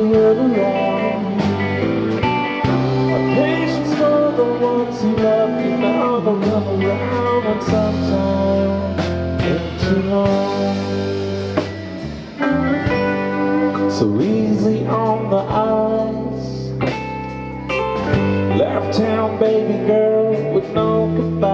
around My patience for the ones love too long so easy on the eyes. Left town, baby girl, with no goodbye.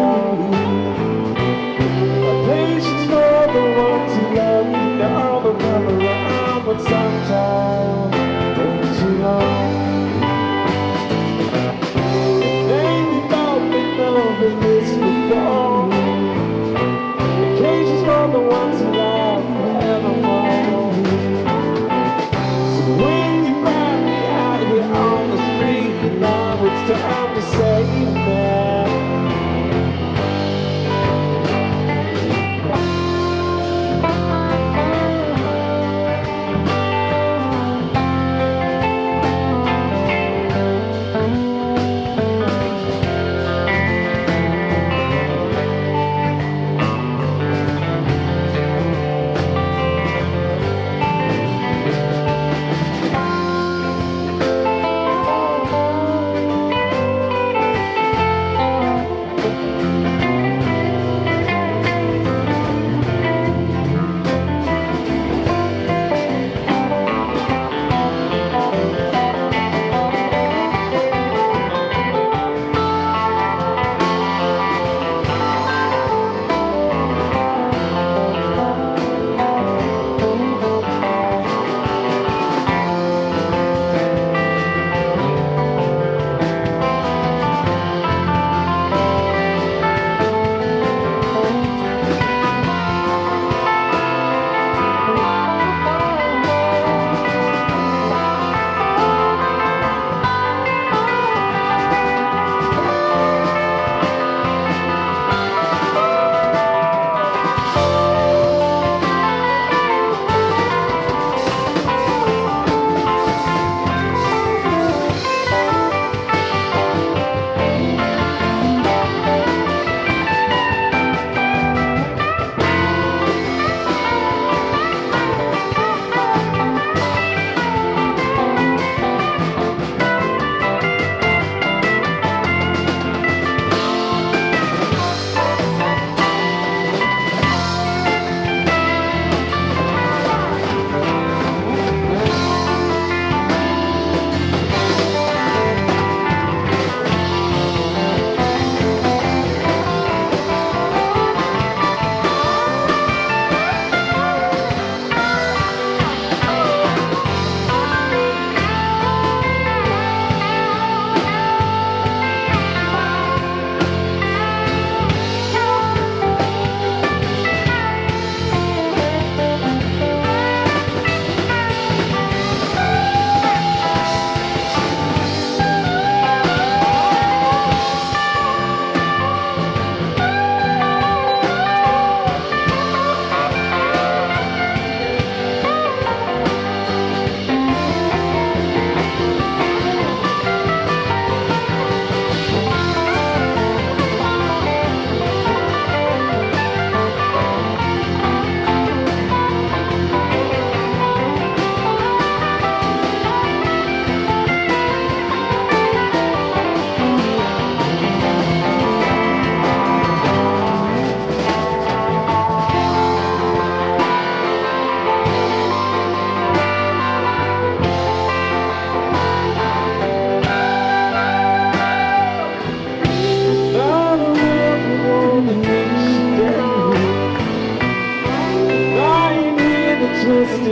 here on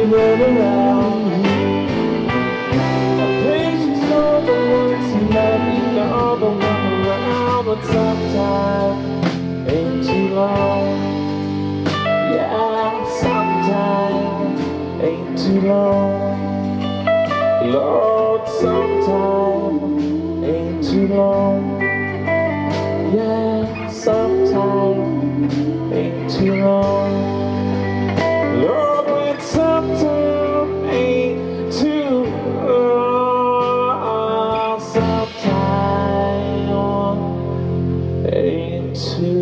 Run around. A patient's not the one to let me know But when we're around the top time Ain't too long. Yeah, sometimes Ain't too long. Lord, sometimes Ain't too long. Too